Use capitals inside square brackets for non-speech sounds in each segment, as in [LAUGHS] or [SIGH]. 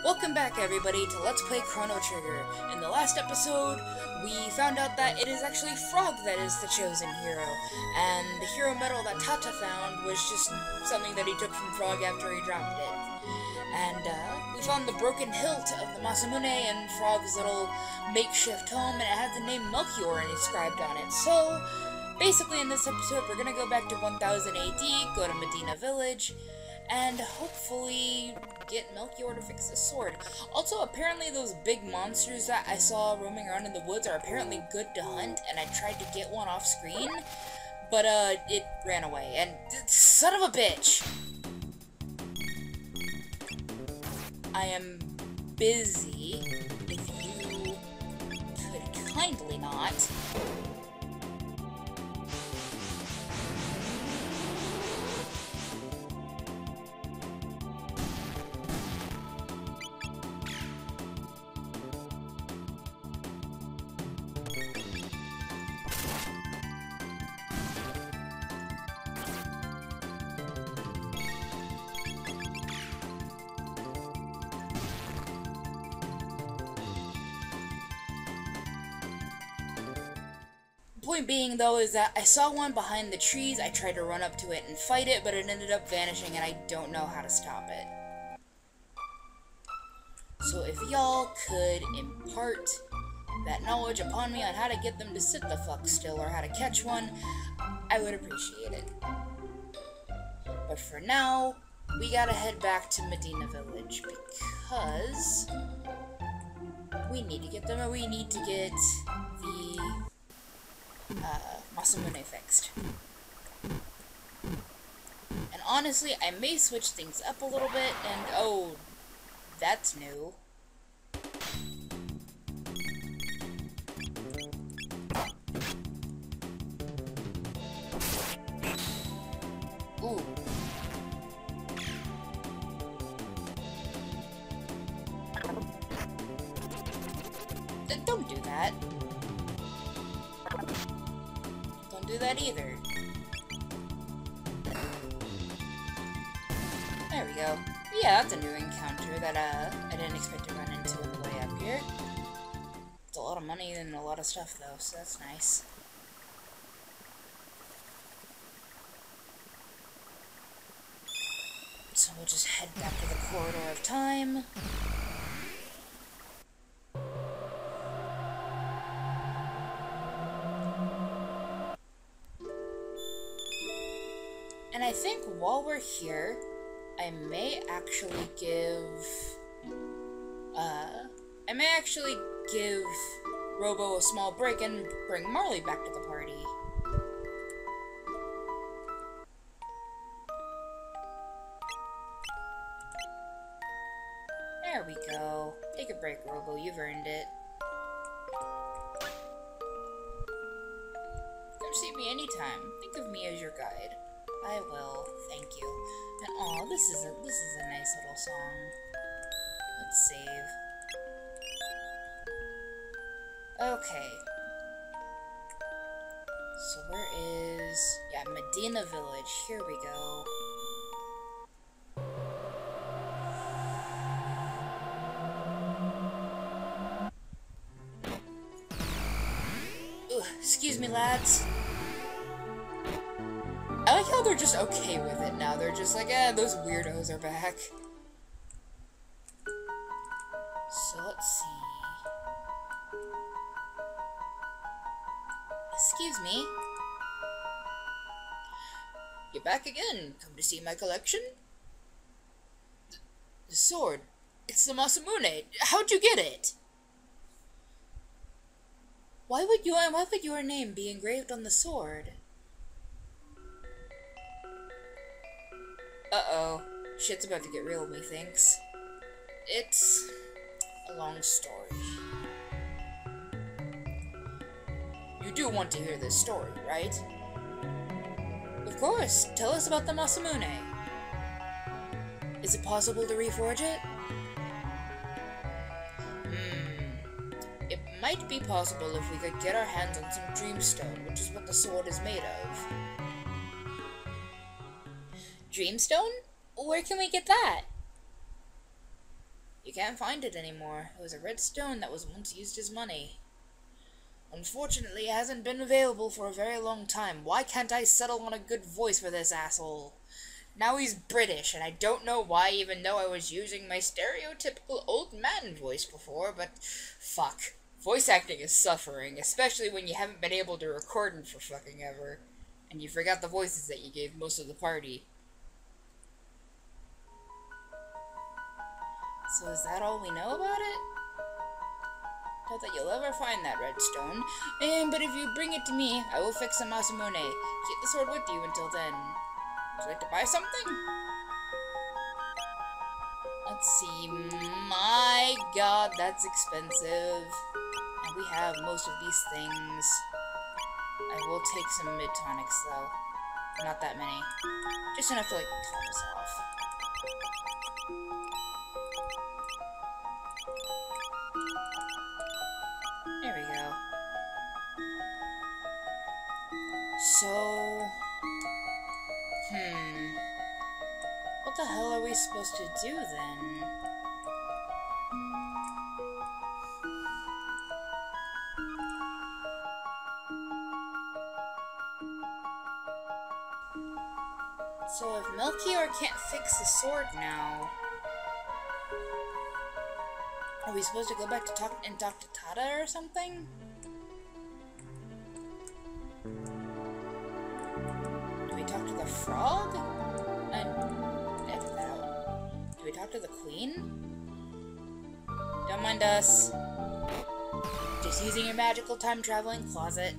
Welcome back, everybody, to Let's Play Chrono Trigger. In the last episode, we found out that it is actually Frog that is the chosen hero, and the hero medal that Tata found was just something that he took from Frog after he dropped it. And uh, we found the broken hilt of the Masamune in Frog's little makeshift home, and it had the name Melchior inscribed on it. So, basically, in this episode, we're gonna go back to 1000 AD, go to Medina Village, and hopefully get Melchior to fix the sword. Also, apparently those big monsters that I saw roaming around in the woods are apparently good to hunt, and I tried to get one off screen, but uh, it ran away, and son of a bitch! I am busy, if you could kindly not. Though, is that I saw one behind the trees, I tried to run up to it and fight it, but it ended up vanishing and I don't know how to stop it. So if y'all could impart that knowledge upon me on how to get them to sit the fuck still or how to catch one, I would appreciate it. But for now, we gotta head back to Medina Village because we need to get them, we need to get uh, Masamune fixed. And honestly, I may switch things up a little bit, and oh, that's new. Ooh. Don't do that. Don't do that either. There we go. Yeah, that's a new encounter that uh, I didn't expect to run into on the way up here. It's a lot of money and a lot of stuff though, so that's nice. So we'll just head back to the corridor of time. While we're here, I may actually give, uh, I may actually give Robo a small break and bring Marle back to the party. Here we go. Excuse me, lads. I like how they're just okay with it now. They're just like, eh, those weirdos are back. So let's see. Excuse me. Back again. Come to see my collection? The, the sword. It's the Masamune. How'd you get it? Why would you why would your name be engraved on the sword? Uh-oh. Shit's about to get real, methinks. It's a long story. You do want to hear this story, right? Of course. Tell us about the Masamune. Is it possible to reforge it? Hmm. It might be possible if we could get our hands on some dreamstone, which is what the sword is made of. Dreamstone? Where can we get that? You can't find it anymore. It was a red stone that was once used as money. Unfortunately, it hasn't been available for a very long time. Why can't I settle on a good voice for this asshole? Now he's British, and I don't know why, even though I was using my stereotypical old man voice before, but fuck. Voice acting is suffering, especially when you haven't been able to record them for fucking ever, and you forgot the voices that you gave most of the party. So is that all we know about it? Not that you'll ever find that redstone. Um, but if you bring it to me, I will fix the Masamune. Keep the sword with you until then. Would you like to buy something? Let's see. My god, that's expensive. And we have most of these things. I will take some mid-tonics, though. Not that many. Just enough to, like, top us off. So... Hmm... What the hell are we supposed to do, then? So if Melchior can't fix the sword now... Are we supposed to go back to talk and talk to Tata or something? Frog? I, edit that out. Do we talk to the queen? Don't mind us. Just using your magical time traveling closet.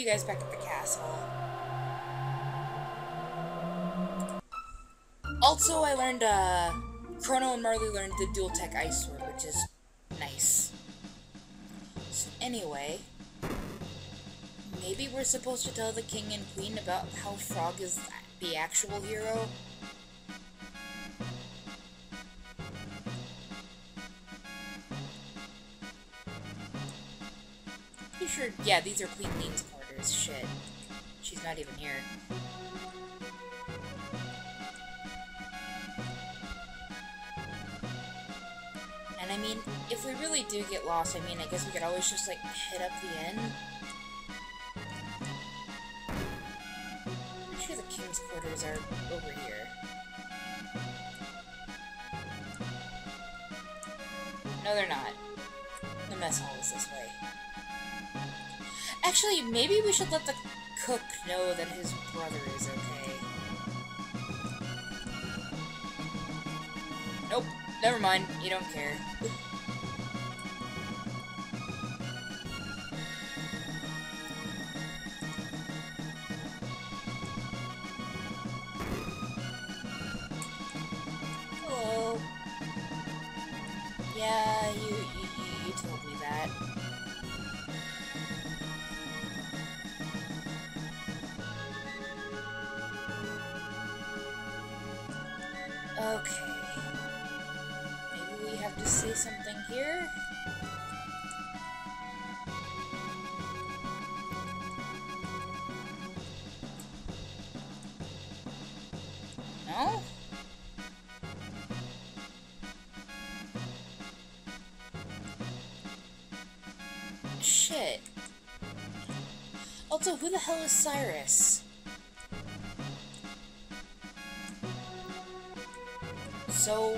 You guys back at the castle. Also, I learned, uh, Chrono and Marle learned the dual tech ice sword, which is nice. So anyway, maybe we're supposed to tell the king and queen about how Frog is the actual hero. Pretty sure, yeah, these are Queen Leene's quarters. Shit. She's not even here. And I mean, if we really do get lost, I mean, I guess we could always just, like, hit up the inn. I'm sure the king's quarters are over here. No, they're not. The mess hall is this way. Actually, maybe we should let the cook know that his brother is okay. Nope, never mind. You don't care. Shit. Also, who the hell is Cyrus? So,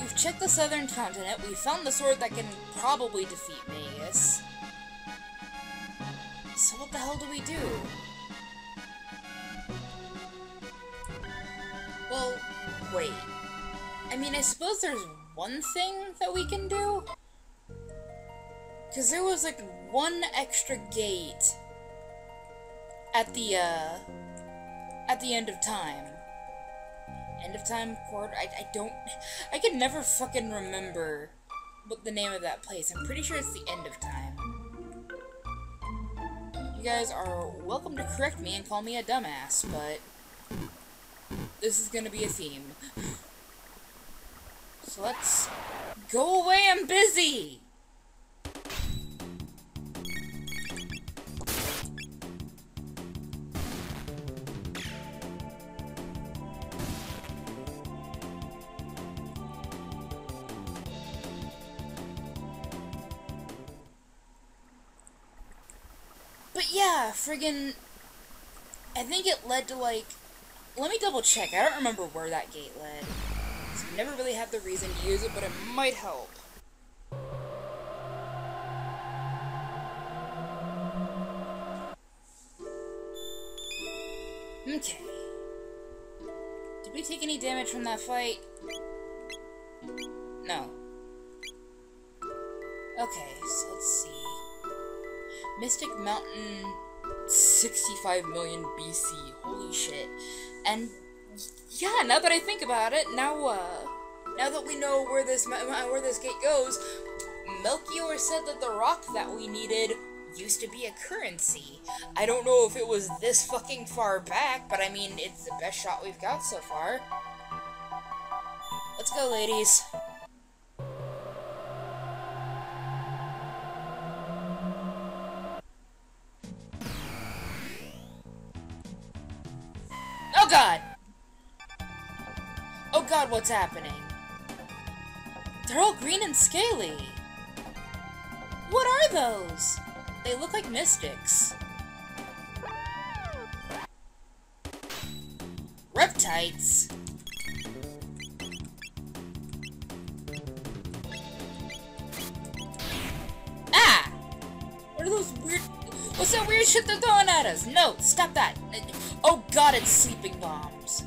we've checked the southern continent, we found the sword that can probably defeat Magus. So what the hell do we do? Well, wait. I mean, I suppose there's one thing that we can do? Because there was, like, one extra gate at the, uh, at the end of time. End of Time Court. I, I don't. I can never fucking remember what the name of that place. I'm pretty sure it's the End of Time. You guys are welcome to correct me and call me a dumbass, but this is gonna be a theme. So let's go away, I'm busy! Friggin' I think it led to like let me double check. I don't remember where that gate led. So I never really had the reason to use it, but it might help. Okay. Did we take any damage from that fight? No. Okay, so let's see. Mystic Mountain 65 million BC. Holy shit. And yeah, now that I think about it, now uh now that we know where this where this gate goes, Melchior said that the rock that we needed used to be a currency. I don't know if it was this fucking far back, but I mean, it's the best shot we've got so far. Let's go, ladies. What's happening? They're all green and scaly. What are those? They look like mystics. Reptites? Ah! What are those weird... What's that weird shit they're throwing at us? No, stop that. Oh god, it's sleeping bombs.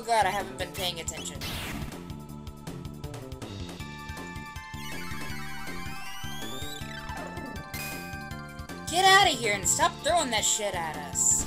Oh god, I haven't been paying attention. Get out of here and stop throwing that shit at us.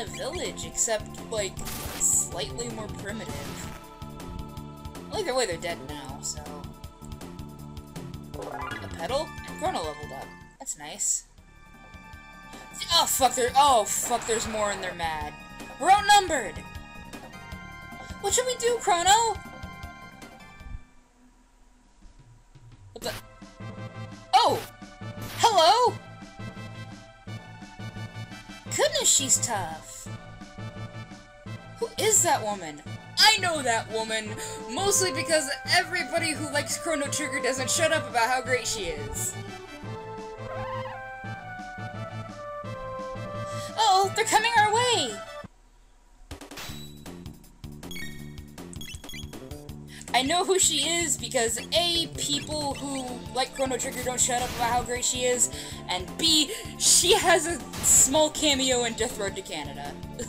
Medina Village, except, like, slightly more primitive. Either way, they're dead now, so... A Petal? And Chrono leveled up. That's nice. Oh, fuck, there- oh, fuck, there's more and they're mad. We're outnumbered! What should we do, Chrono? What the- Oh! Hello? Goodness, she's tough. Who is that woman? I know that woman, mostly because everybody who likes Chrono Trigger doesn't shut up about how great she is. Oh, they're coming our way! I know who she is because A, people who like Chrono Trigger don't shut up about how great she is, and B, she has a small cameo in Death Road to Canada. [LAUGHS]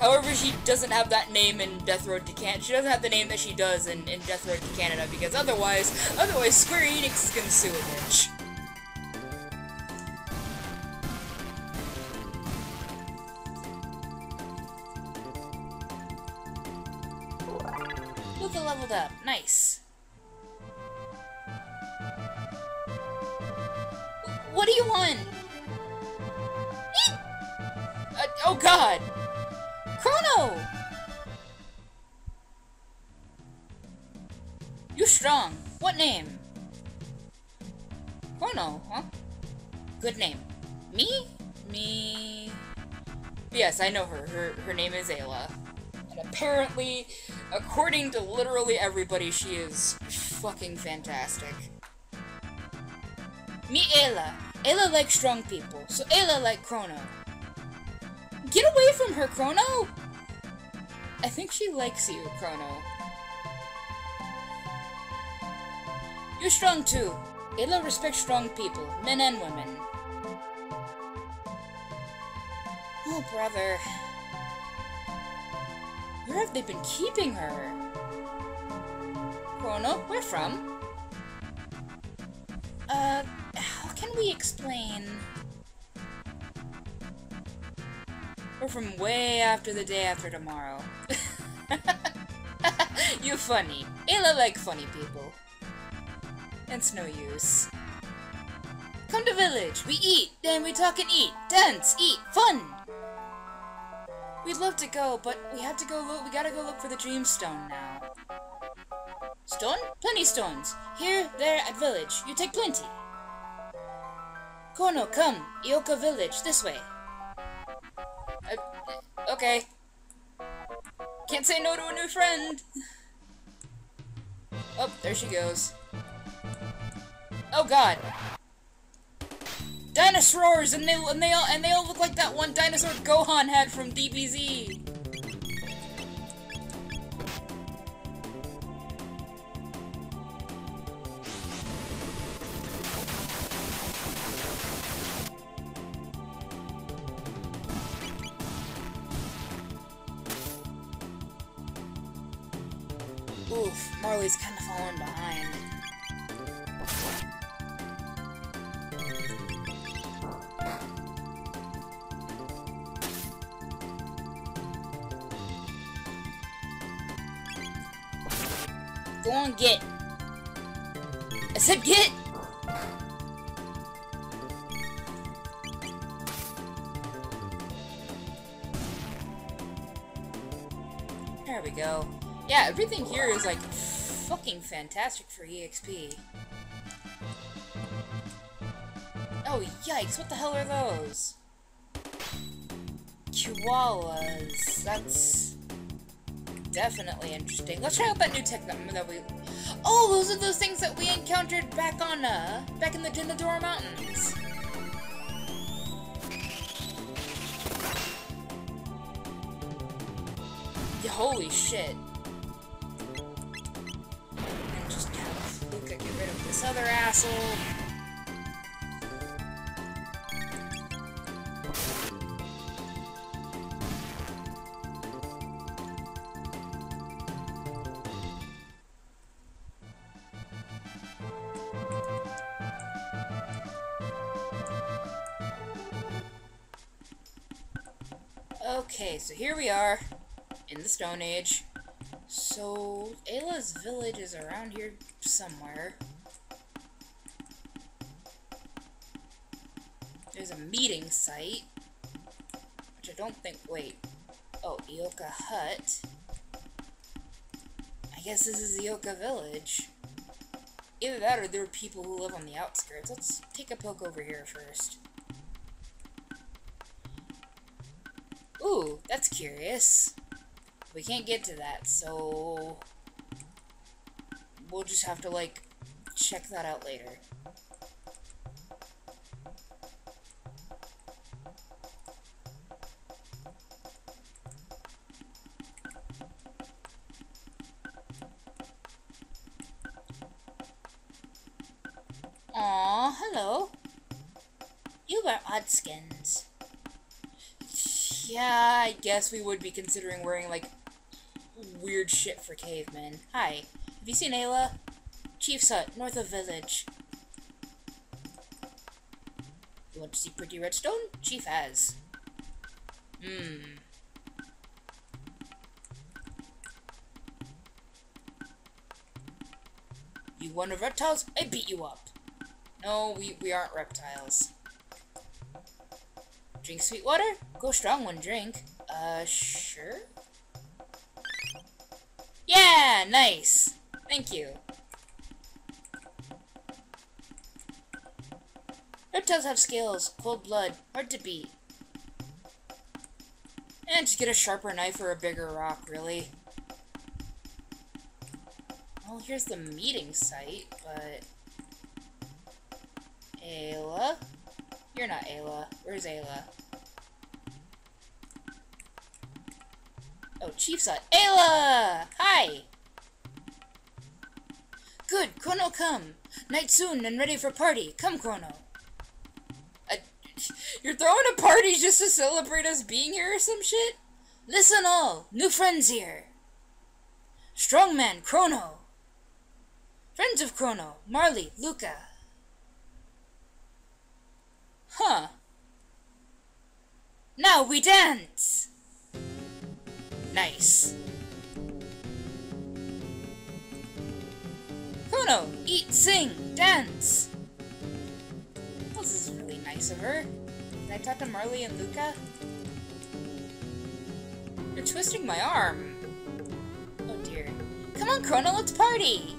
However, she doesn't have that name in Death Road to Canada. She doesn't have the name that she does in, in Death Road to Canada because otherwise, otherwise Square Enix is gonna sue a bitch. Name? Chrono, huh? Good name. Me? Me... Yes, I know her. Her, her name is Ayla. And apparently, according to literally everybody, she is fucking fantastic. Me Ayla. Ayla likes strong people, so Ayla like Chrono. Get away from her, Chrono! I think she likes you, Chrono. You're strong too. Ayla respects strong people, men and women. Oh, brother. Where have they been keeping her? Chrono, where from? Uh, how can we explain? We're from way after the day after tomorrow. [LAUGHS] you funny. Ayla like funny people. It's no use. Come to village. We eat, then we talk and eat. Dance, eat, fun. We'd love to go, but we have to go look. We gotta go look for the Dreamstone now. Stone? Plenty stones. Here, there, at village. You take plenty. Kono, come. Ioka village, this way. Uh, okay. Can't say no to a new friend. oh, there she goes. Oh god. Dinosaurs, and they and they all and they all look like that one dinosaur Gohan had from DBZ. There we go. Yeah, everything here is like fucking fantastic for EXP. Oh, yikes, what the hell are those? Koalas. That's definitely interesting. Let's try out that new tech that, we... Oh, those are those things that we encountered back on, uh, back in the Denadoro Mountains. Holy shit. And just look at get rid of this other asshole. Okay, so here we are in the Stone Age. So, Ayla's village is around here somewhere. There's a meeting site, which I don't think, wait, oh, Ioka Hut. I guess this is Ioka Village. Either that or there are people who live on the outskirts. Let's take a poke over here first. Ooh, that's curious. We can't get to that, so... We'll just have to, like, check that out later. Aw, hello. You wear odd skins. Yeah, I guess we would be considering wearing, like, weird shit for cavemen. Hi. Have you seen Ayla? Chief's hut, north of village. You want to see pretty redstone? Chief has. Hmm. You want of reptiles? I beat you up. No, we, we aren't reptiles. Drink sweet water? Go strong one drink. Uh, sure? Yeah, nice. Thank you. Reptiles have scales, cold blood, hard to beat. And just get a sharper knife or a bigger rock, really. Well, here's the meeting site, but... Ayla? You're not Ayla. Where's Ayla? Oh, Chief's hut. Ayla! Hi! Good, Chrono come. Night soon and ready for party. Come, Chrono. Uh, [LAUGHS] You're throwing a party just to celebrate us being here or some shit? Listen all, new friends here. Strongman Chrono. Friends of Chrono, Marle, Lucca. Huh. Now we dance! Nice. Chrono, eat, sing, dance! Well, this is really nice of her. Can I talk to Marle and Lucca? You're twisting my arm. Oh dear. Come on, Chrono, let's party!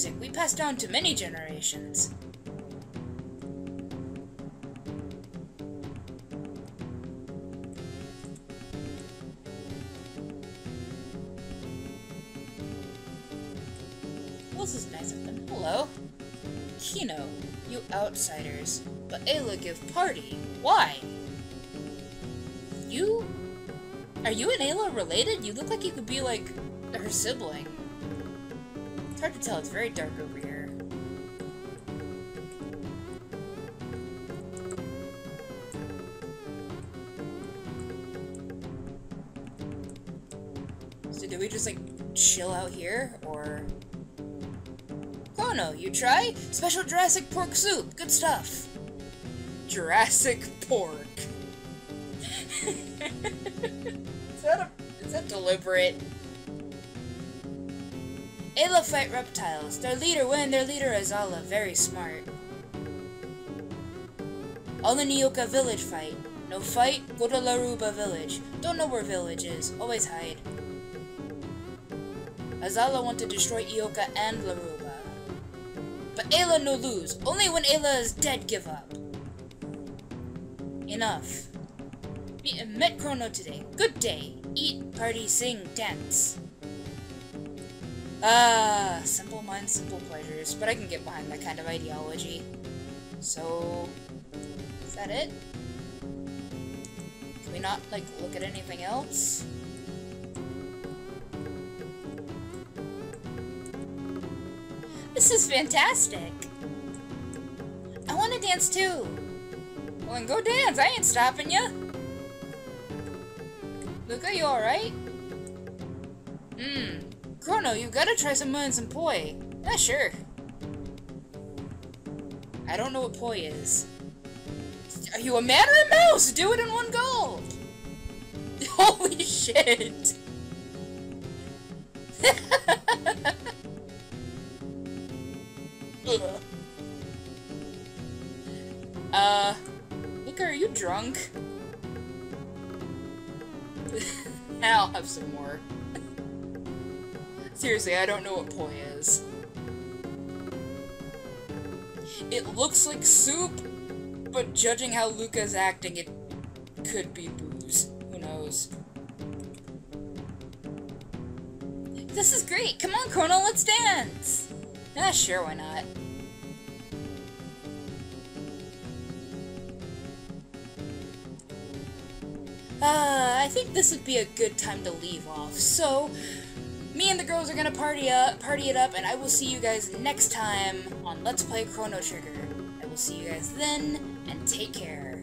Music we pass down to many generations. This is nice of them. Hello. Kino, you outsiders. But Ayla give party. Why? You? Are you and Ayla related? You look like you could be like her sibling. It's hard to tell, it's very dark over here. So do we just like chill out here or oh, Chrono, you try? Special Jurassic pork soup. Good stuff. Jurassic pork. [LAUGHS] is that a is that deliberate? Ayla fight reptiles. Their leader win. Their leader Azala. Very smart. All the Nyoka village fight. No fight? Go to Laruba village. Don't know where village is. Always hide. Azala want to destroy Ioka and Laruba. But Ayla no lose. Only when Ayla is dead give up. Enough. Me met Chrono today. Good day. Eat, party, sing, dance. Ah, simple minds, simple pleasures. But I can get behind that kind of ideology. So, is that it? Can we not, like, look at anything else? This is fantastic. I want to dance too. Well, then go dance. I ain't stopping you. Lucca, you alright? Hmm. Chrono, you gotta try some and some poi. Yeah, sure. I don't know what poi is. Are you a man or a mouse? Do it in one go! [LAUGHS] Holy shit! [LAUGHS] uh, Lucca, are you drunk? [LAUGHS] I'll have some more. Seriously, I don't know what poi is. It looks like soup, but judging how Lucca's acting, it could be booze. Who knows? This is great! Come on, Chrono, let's dance! Ah, sure, why not? Uh, I think this would be a good time to leave off. So, me and the girls are gonna party up, party it up, and I will see you guys next time on Let's Play Chrono Trigger. I will see you guys then, and take care.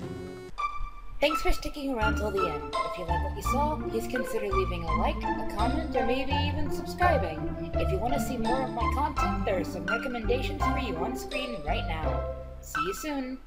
Thanks for sticking around till the end. If you like what you saw, please consider leaving a like, a comment, or maybe even subscribing. If you want to see more of my content, there are some recommendations for you on screen right now. See you soon!